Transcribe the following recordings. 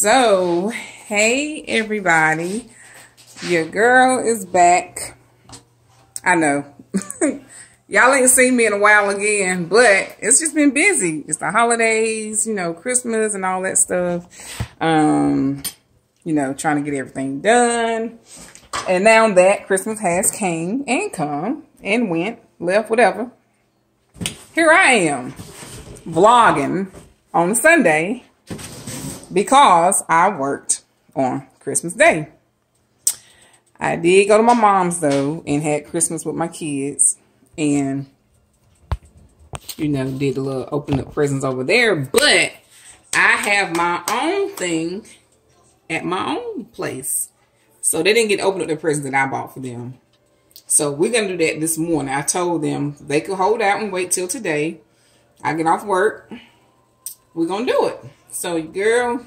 So, hey everybody. Your girl is back. I know. Y'all ain't seen me in a while again, but it's just been busy. It's the holidays, you know, Christmas and all that stuff. Um, you know, trying to get everything done. And now that Christmas has came and come and went, left, whatever. Here I am vlogging on Sunday because I worked on Christmas Day. I did go to my mom's though and had Christmas with my kids and you know did a little open up presents over there. But I have my own thing at my own place. So they didn't get open up the presents that I bought for them. So we're gonna do that this morning. I told them they could hold out and wait till today. I get off work. We're gonna do it so girl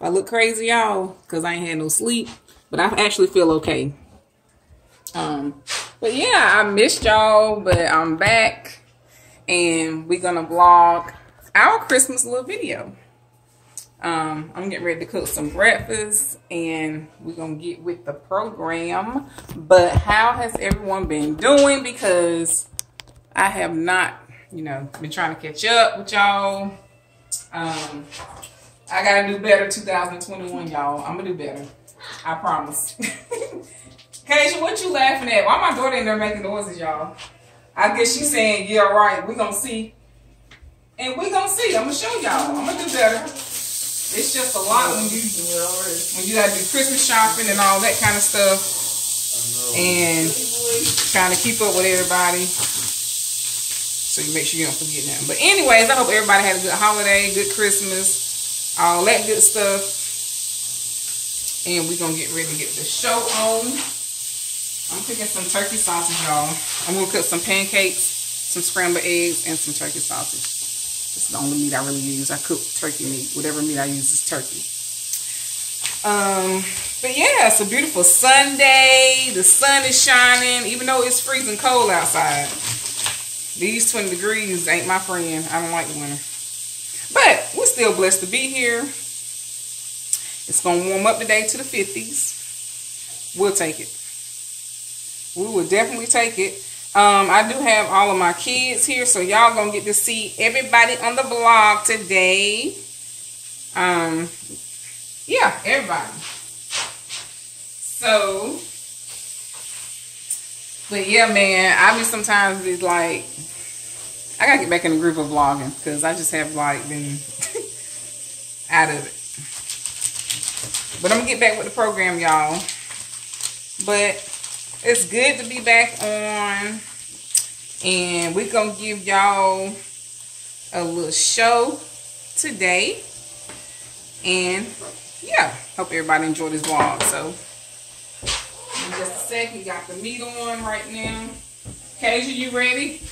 I look crazy y'all because I ain't had no sleep but I actually feel okay. Um, but yeah, I missed y'all, but I'm back and we're gonna vlog our Christmas little video. Um, I'm getting ready to cook some breakfast and we're gonna get with the program. But how has everyone been doing? Because I have not, you know, been trying to catch up with y'all. Um, I gotta do better 2021, y'all. I'm gonna do better. I promise. Kasia, what you laughing at? Why my daughter in there making noises, y'all? I guess she's saying, yeah, right, we gonna see. And we gonna see. I'm gonna show y'all. I'm gonna do better. It's just a lot when you when you gotta do Christmas shopping and all that kind of stuff. And trying to keep up with everybody. So you make sure you don't forget nothing. But anyways, I hope everybody had a good holiday, good Christmas, all that good stuff. And we're going to get ready to get the show on. I'm cooking some turkey sausage, y'all. I'm going to cook some pancakes, some scrambled eggs, and some turkey sausage. This is the only meat I really use. I cook turkey meat. Whatever meat I use is turkey. Um, but yeah, it's a beautiful Sunday. The sun is shining, even though it's freezing cold outside. These 20 degrees ain't my friend. I don't like the winter. But we're still blessed to be here. It's going to warm up today to the 50s. We'll take it. We will definitely take it. Um, I do have all of my kids here, so y'all going to get to see everybody on the vlog today. Um, yeah, everybody. So, but yeah, man, I mean, sometimes be like, I gotta get back in the groove of vlogging because I just have like been out of it. But I'm to get back with the program, y'all. But it's good to be back on. And we're to give y'all a little show today. And yeah, hope everybody enjoyed this vlog. So, in just a second, got the meat on right now. Kasia, you ready?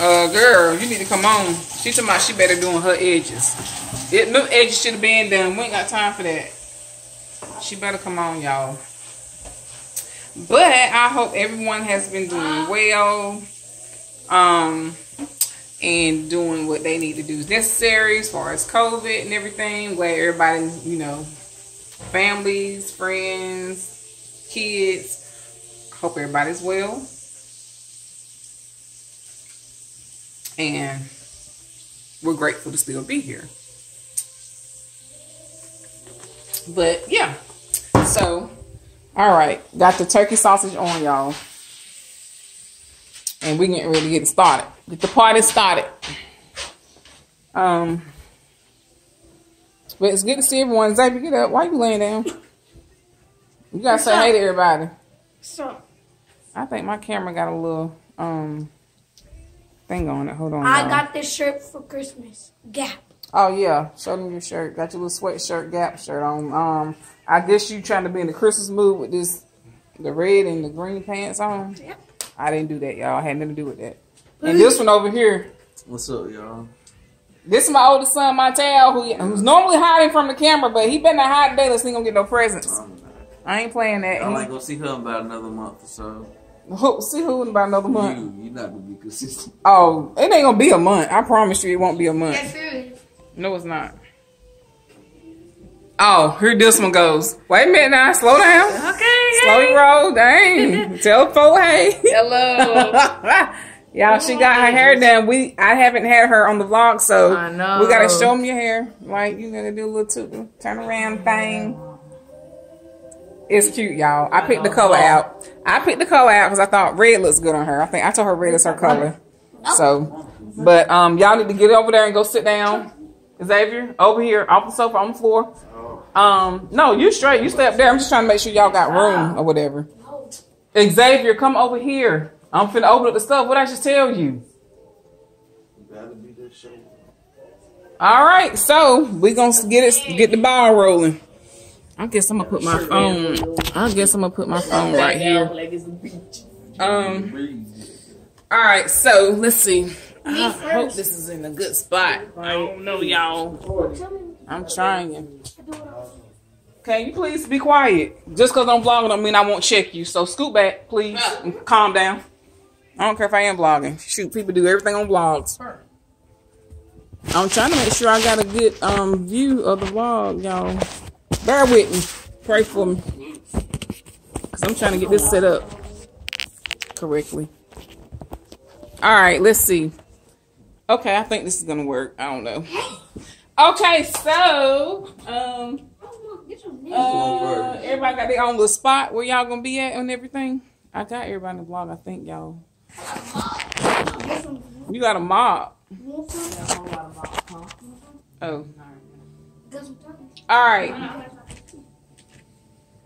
Uh, girl, you need to come on. She talking about she better doing her edges. It, them edges should have been done. We ain't got time for that. She better come on, y'all. But I hope everyone has been doing well. Um, and doing what they need to do is necessary as far as COVID and everything. Glad everybody, you know, families, friends, kids. Hope everybody's well. And we're grateful to still be here. But yeah. So, all right. Got the turkey sausage on, y'all. And we're getting ready to get it started. Get the party started. Um, but it's good to see everyone. Xavier, get up. Why you laying down? You gotta say hey to everybody. So, I think my camera got a little um thing on it. Hold on. I y'all. got this shirt for Christmas. Gap. Oh yeah, show them your shirt. Got your little sweatshirt Gap shirt on. Um, I guess you trying to be in the Christmas mood with this, the red and the green pants on. Yep. I didn't do that, y'all. I had nothing to do with that. And this one over here, What's up, y'all? this is my oldest son, Montel, who who's normally hiding from the camera, but he better not hide today. Let's see gonna get no presents. I ain't playing that. I He- gonna see her in about another month or so. Who, see who in about another month. You, you're not gonna be consistent. Oh, it ain't gonna be a month. I promise you, it won't be a month. Yes, it is. No, it's not. Oh, here this one goes. Wait a minute now. Slow down. Okay. Slow your roll. Dang. Tell folks hey. Hello. Y'all, she got her hair done. We I haven't had her on the vlog, so I know. we gotta show them your hair. Like you gotta do a little two, turn around thing. It's cute, y'all. I picked the color out. I picked the color out because I thought red looks good on her. I think I told her red is her color. So, but um, y'all need to get over there and go sit down. Xavier, over here, off the sofa on the floor. Um, no, you straight. You stay up there. I'm just trying to make sure y'all got room or whatever. Xavier, come over here. I'm finna open up the stuff. What I just tell you? All right, so we gonna get it, get the ball rolling. I guess I'm gonna put my phone. I guess I'm gonna put my phone right here. Like it's a beach. Um. All right, so let's see. I hope this is in a good spot. I don't know, y'all. I'm trying. Can you please be quiet? Just because I'm vlogging don't mean I won't check you. So scoot back, please, and calm down. I don't care if I am vlogging. Shoot, people do everything on vlogs. I'm trying to make sure I got a good um view of the vlog, y'all. Bear with me. Pray for me. Because I'm trying to get this set up correctly. All right, let's see. Okay, I think this is going to work. I don't know. Okay, so, um, uh, everybody got their own little spot where y'all going to be at and everything. I got everybody in the vlog, I think, y'all. You got a mob. Oh. All right.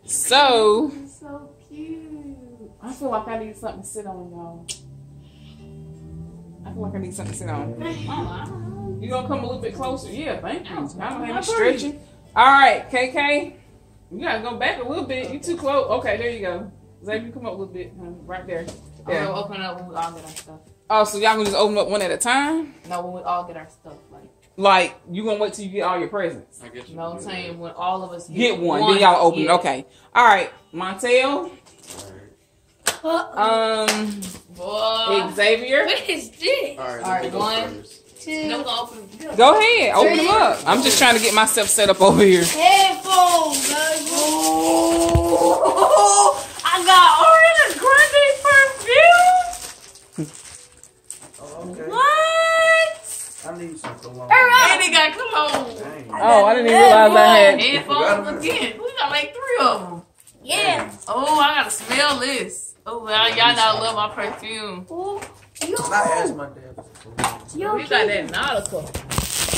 So, So cute. I feel like I need something to sit on, y'all. I feel like I need something to sit on. You gonna come a little bit closer? Yeah, thank you. I don't have any stretching. All right, KK. You gotta go back a little bit. You too close. Okay, there you go. Xavier, you come up a little bit. Right there. We'll Yeah. open up when we all get our stuff. Oh, so y'all gonna just open up one at a time? No, when we all get our stuff. Like, Like you gonna wait till you get all your presents? I guess you no, I'm can do saying when all of us get, Get one, then y'all open. yeah. Okay. All right, Montel. Uh, Um, Boy. Xavier. what is this? All right, All right, let go one. first. Two we're open. Go ahead, open them up. I'm just trying to get myself set up over here. headphones, guys. Oh, I got Ariana Grande perfume. Okay. What? I need some cologne. And he got cologne. Dang. Oh, I didn't even realize I had. Headphones again. We got like three of them. Yeah. Oh, I gotta smell this. Oh, well, y'all know I love my perfume. Oh, yo, I asked my dad yo, We got that Nautica.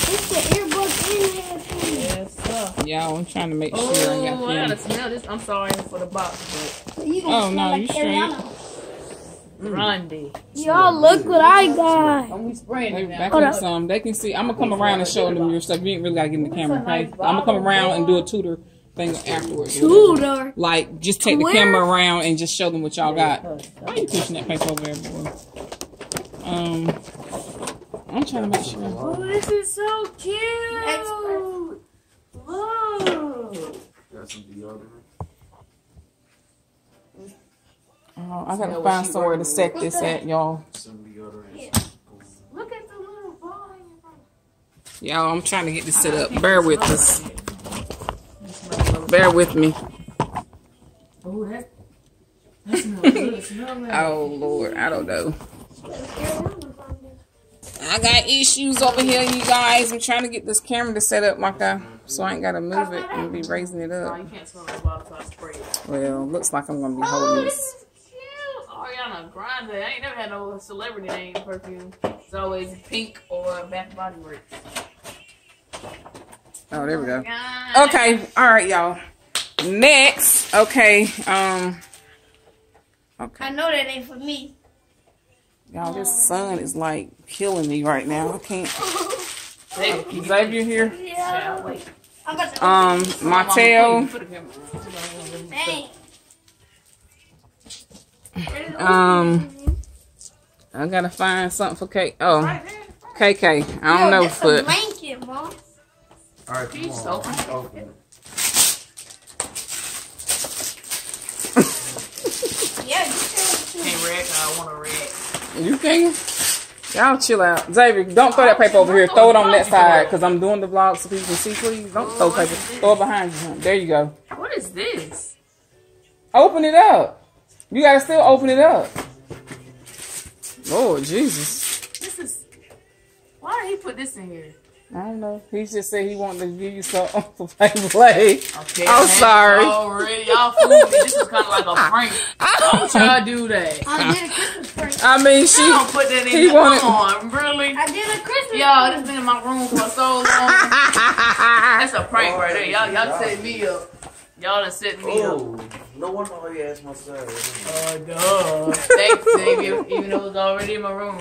It's the earbuds in headphones. Yes, sir. Y'all, I'm trying to make sure I Oh, got I gotta smell this. I'm sorry for the box, So you Oh, gonna smell no, like you straight. Ariana. but Randy. Y'all look what I got. And we spraying it now. back Hold up up. some. They can see. I'm gonna come around and show them your stuff. You ain't really gotta get in the camera, okay? I'm gonna come around and do a tutor thing afterwards. Tutor. Like, just take the camera around and just show them what y'all got. Why are you pushing that paper over there, boy? Um, I'm trying to make sure. Oh, this is so cute. Expert. Look. Got some deodorant. Oh, I gotta find somewhere to set this at, y'all. Yeah. Look at the little ball in your phone. Y'all, I'm trying to get this set up. Bear with us. Bear with me. Oh, that. That smells good. Smell that. Oh Lord, I don't know. Ariana found it. I got issues over here, you guys. I'm trying to get this camera to set up like I, so I ain't gotta move it and be raising it Oh, up. you can't smell the bottle, so I spray it. Well, looks like I'm gonna be Oh, holding this this. is cute. Ariana Grande. I ain't never had no celebrity name perfume. It's always pink or Bath and Body Works. Oh, there we go. God. Okay, all right, y'all. Next, okay, um, okay, I know that ain't for me. y'all. This sun is like killing me right now. I can't. Xavier, can you- Xavier here. Yeah. Yeah, wait. I'm about to Um, Mama, Martell. put it in. Dang. Um, I gotta find something for K. Oh, KK. I don't Yo, know, that's a foot. blanket, mom. All right, come Please on. open. Open it. Yeah, you can. Can't red, I want a red. You can. Y'all chill out. Xavier, don't throw that paper over here. Throw it on that side because I'm doing the vlog so people can see, please. Don't throw paper. Throw it behind you. There you go. What is this? Open it up. You gotta still open it up. Lord Jesus. This is. Why did he put this in here? I don't know. He just said he wanted to give you something for play play. Okay, I'm sorry. Already, y'all fooled me. This is kind of like a prank. Don't y'all do that. I did a Christmas prank. I mean, she. Don't put that in He there. wanted- Come on, really? I did a Christmas Y'all, this been in my room for so long. That's a prank right there. Y'all, y'all set me up. Y'all done set me up. Oh. No wonder why you asked my side. Oh, duh. Thanks, Xavier, even though it was already in my room.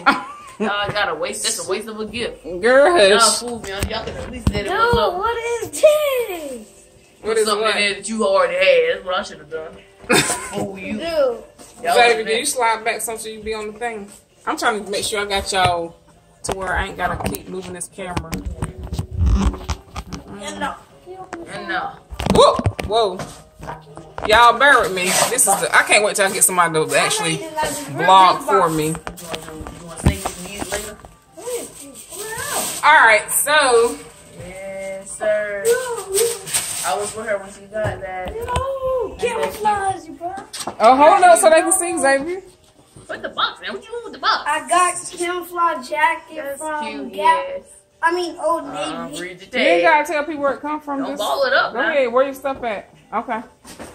Y'all gotta waste. That's a waste of a gift. Girl, Y'all fooled me. Y'all could at least said it was No, up. what is this? What is something what? that you already had. That's what I should have done. Fool you. Dude. Y'all Xavier, was can you slide back some so you be on the thing? I'm trying to make sure I got y'all to where I ain't gotta keep moving this camera. And no. And uh, Whoa, whoa. Y'all bear with me. This is the, I can't wait till I get somebody to actually vlog for me. you want to sing some music later? All right, so Yes, sir. I was with her when she got that. No, camouflage, you bro. oh hold up so they can see Xavier. Put the box, man. What you doing with the box? I got camouflage jacket That's from cute, Gap. yes. I mean, Old Uh, Navy. read the You ain't gotta tell people where it come from. Don't Just ball it up go now. ahead. Where your stuff at? Okay.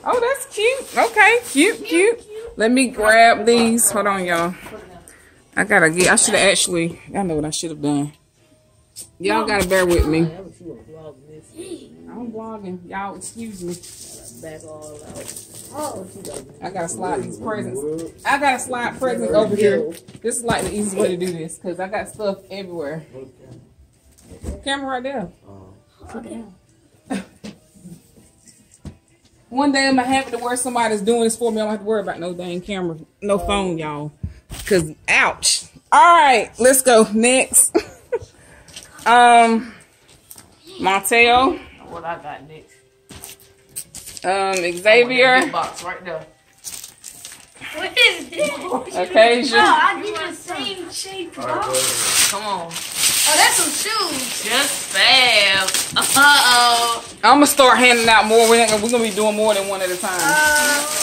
Oh, that's cute. Okay, cute, cute. Let me grab these. Hold on, y'all. I gotta get. I should have actually. I know what I should have done. Y'all gotta bear with me. I'm vlogging. Y'all excuse me. Back all out. Oh, I gotta slide these presents. I gotta slide presents over here. This is like the easiest way to do this because I got stuff everywhere. Camera right there. Uh-huh. One day I'm gonna have it to where somebody's doing this for me. I don't have to worry about no dang camera, no phone, y'all. Cause ouch. All right, let's go next. um, Monteo, What I got next? um, Xavier, box right there. what is this? Occasion. No, I did the same shape. All right, go bro. Come on. Oh, that's some shoes. Just fab. Uh oh. I'm gonna start handing out more. We're gonna, be doing more than one at a time. Uh,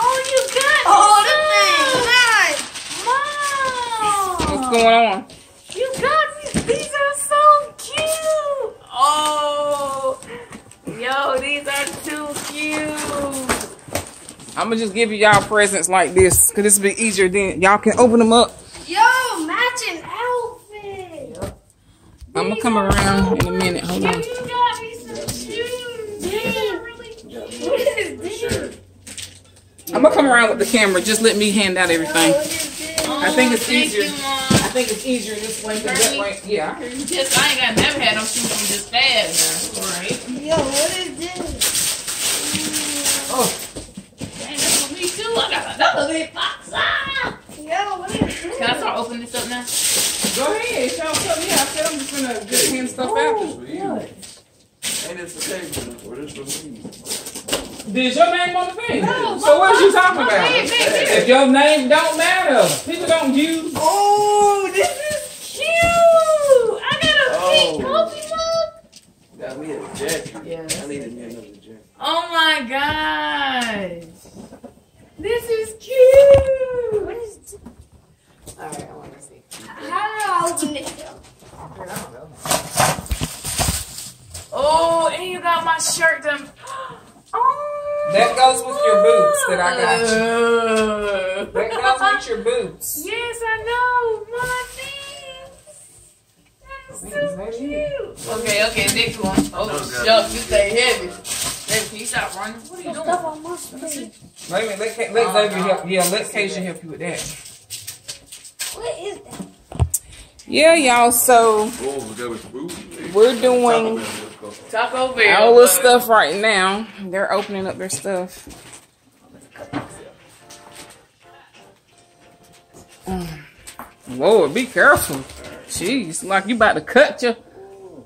Oh, you got oh, Mom. What's going on? You got me. These are so cute. Oh. Yo, these are too cute. I'm gonna just give you y'all presents like this, cause this will be easier. Then y'all can open them up. This nice. Yo, matching outfit. I'm gonna come around in a minute. Hold on. You got me some shoes. These are really cute. What is this? I'm gonna come around with the camera. Just let me hand out everything. What is this? I think it's Oh, thank easier. You, Mom. I think it's easier this way. 'cause that way, yeah. I. Just I ain't got never had no shoes from just fast now. Right? Yo, what is this? Oh, Dang, that's for me too. I got another big box. Ah! Yo, what is this? Can I start opening this up now? go ahead. Y'all tell me. I said I'm just gonna just hand stuff out. Oh, this for you. Ain't this for Taylor? Or this for me? Did your name on the thing? No, so what are you talking about? Hey, baby. If your name don't matter, people don't use. Oh, this is cute. I got a oh. pink Oh. coffee mug. Got me a jacket. Yeah. I needed me another jacket. Oh my gosh. This is cute. What is this? Alright, I want to see. How do I open it? Oh, and you got my shirt done. Oh. That goes with your boots that I got you. That goes with your boots. Yes, I know. My thanks. That is so cute. Okay, okay, next one. Oh, No, God. shucks, this heavy. Baby, can you stop running? What are you doing? Stuff on my screen. Wait a minute. Let, Ka- let Xavier oh, help. Yeah, let Keisha help you with that. What is that? Yeah, y'all. So we got with the boots. we're doing Taco Bell. our little but- stuff right now. They're opening up their stuff. Mm. Lord, be careful. Jeez, like you about to cut your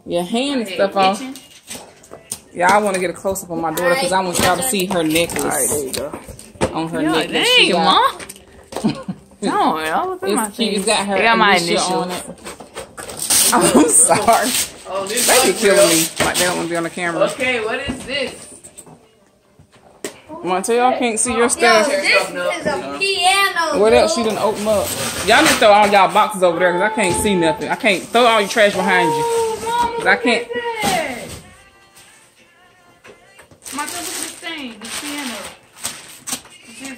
your hand and stuff off. Yeah, I want to get a close up on my daughter because I want y'all to see her necklace. you go. On her Yeah, necklace, she dang, got- mom. No, I was in my It's cute. thing. It's got her It got my initial initials. on it. Oh, I'm sorry. Oh, this They be killing me. Like they don't want to be on the camera. Okay, what is this? Want to tell y'all can't see your Yo, stuff? this is a piano. What else? She dude. done open up. Y'all need to throw all y'all boxes over there because I can't see nothing. I can't throw all your trash behind you. Oh, mama, I can't- look at that. My look at this thing, the piano.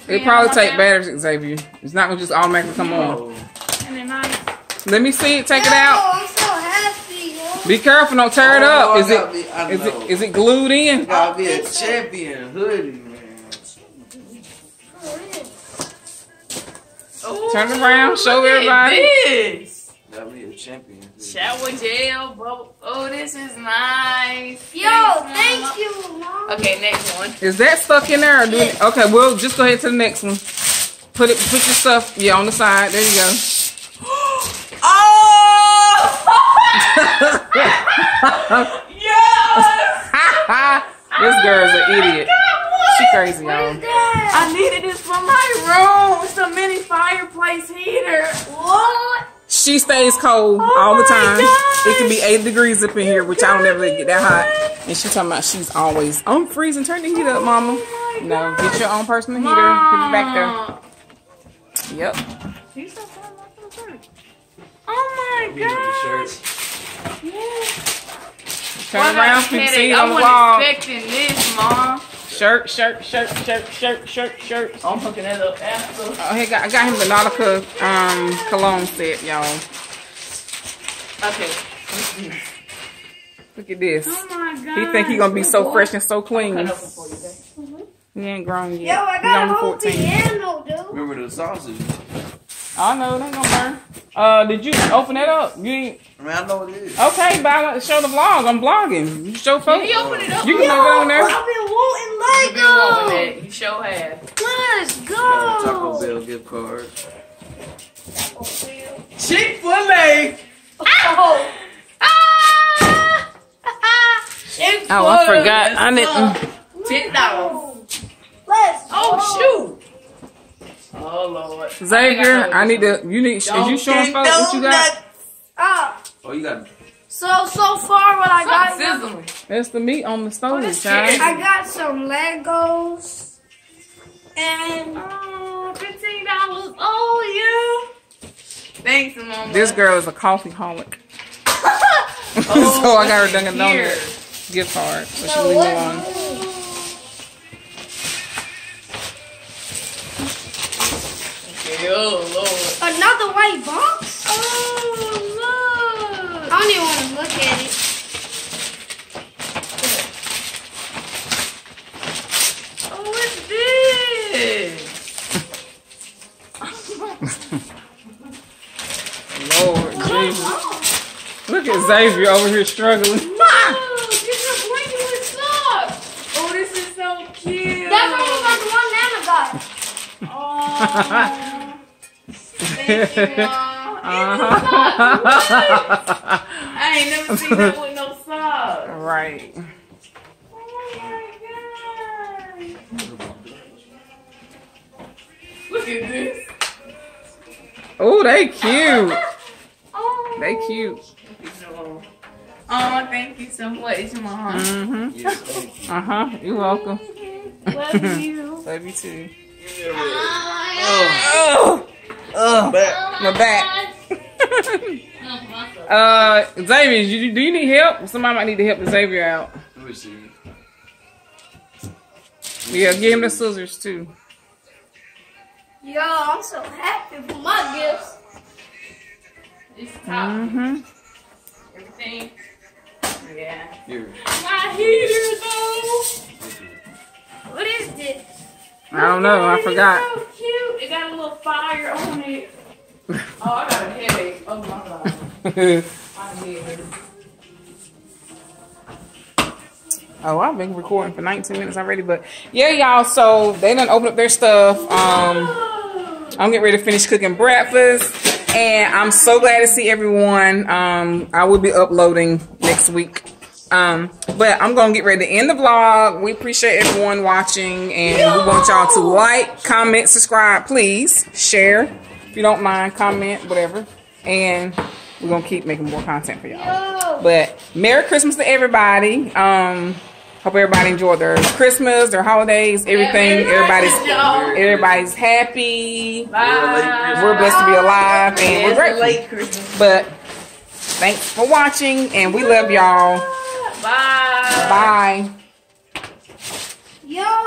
You see the It piano probably right take there? batteries, Xavier. It's not gonna just automatically come on. Oh, Isn't it nice? Let me see it. Take it out. I'm so happy. Be careful. Don't tear it Oh, up. I Is gotta it? be- I Is know. it? Is it glued in? gotta be a champion hoodie, man. Ooh, Turn around, show everybody. This. Gotta be a champion. Hoodie. Shower gel, bubble. Oh, this is nice. Yo, Thanks, thank you, mom. Okay, next one. Is that stuck in there? Or do it? Okay, we'll just go ahead to the next one. Put it. Put your stuff. Yeah, on the side. There you go. Oh! yes! this girl's an idiot. Oh she crazy, y'all. I needed this for my room. It's a mini fireplace heater. What? She stays cold Oh all the time. gosh. It can be 80 degrees up in here, which I don't ever get that hot. And she talking about she's always, I'm freezing. Turn the heat up, mama. Oh No, get your own personal heater. Put it back Mom. there. Yep. She's so fun, I'm so. Oh Be in the my shirt. gosh. Yes. Turn Well, I got around. a You can see it I on the wasn't wall. expecting this, Mom. Shirt, shirt, shirt, shirt, shirt, shirt, shirt. I'm hooking that up after. Oh, he got, I got him the Nautica um, cologne set, y'all. Okay. Look at this. Oh my god. He think he gonna be so fresh and so clean. Cut open for you. He ain't grown yet. Yo. I got a whole 14. piano, dude. Remember the sausage? I know, they gonna burn. Uh, did you open that up? You ain't, I mean, I know it is. okay, but I gotta show the vlog. I'm vlogging. You show Did folks. he open it up? You can leave it on there. I've been wanting You been wanting Lego. that. You sure have. Let's Got a Taco. Bell gift card. Chick Fil A. Oh. Ah! Oh, I forgot. I didn't. Ten dollars. Let's Oh shoot. Oh lord. Xavier, I need to. You need. Is you showing folks what you got? Ah, Oh, you got so so far what I got. Sizzling. That's the meat on the stove, this child. I got some Legos. And Oh, fifteen dollars. Oh yeah. Thanks, mama. This girl is a coffee holic. Oh, so I got her Dunkin' here. Donuts gift card. So she leave alone. Lord. Another white box? Oh look. I don't even want to look at it. Oh, what's this? Lord Jesus. Look at Xavier over here struggling. Oh, this is blanket with socks. Oh, this is so cute. That's almost like the one Nana got. Oh. Thank you, Mom. Uh-huh. I ain't never seen that with no socks. right. Oh my god. Look at this. Oh, they cute. Oh. They cute. Oh, thank you so much, Mom. Mm-hmm. yes, thank you. Uh huh. You're welcome. Love you. Love you too. Oh, Oh, back. my back. uh, Xavier, you, do you need help? Somebody might need to help Xavier out. Let me see. Yeah, give him the scissors too. Yo, I'm so happy for my gifts. This top. Mm-hmm. Everything. Yeah. Here. My heater, though. What is this? I don't know. I forgot. so cute. It got a little fire on it. Oh, I got a headache. Oh my god. Oh, I've been recording for 19 minutes already, but yeah, y'all. So they done open up their stuff. Um, I'm getting ready to finish cooking breakfast, and I'm so glad to see everyone. Um, I will be uploading next week. Um, but I'm gonna get ready to end the vlog. We appreciate everyone watching, and we want y'all to like, comment, subscribe, please, share, If you don't mind, comment, whatever. And we're gonna keep making more content for y'all. But Merry Christmas to everybody. Um, hope everybody enjoyed their Christmas, their holidays, everything. Everybody's everybody's happy. Bye. We're blessed to be alive, and we're grateful. But thanks for watching, and we love y'all. Bye. Bye. Yo.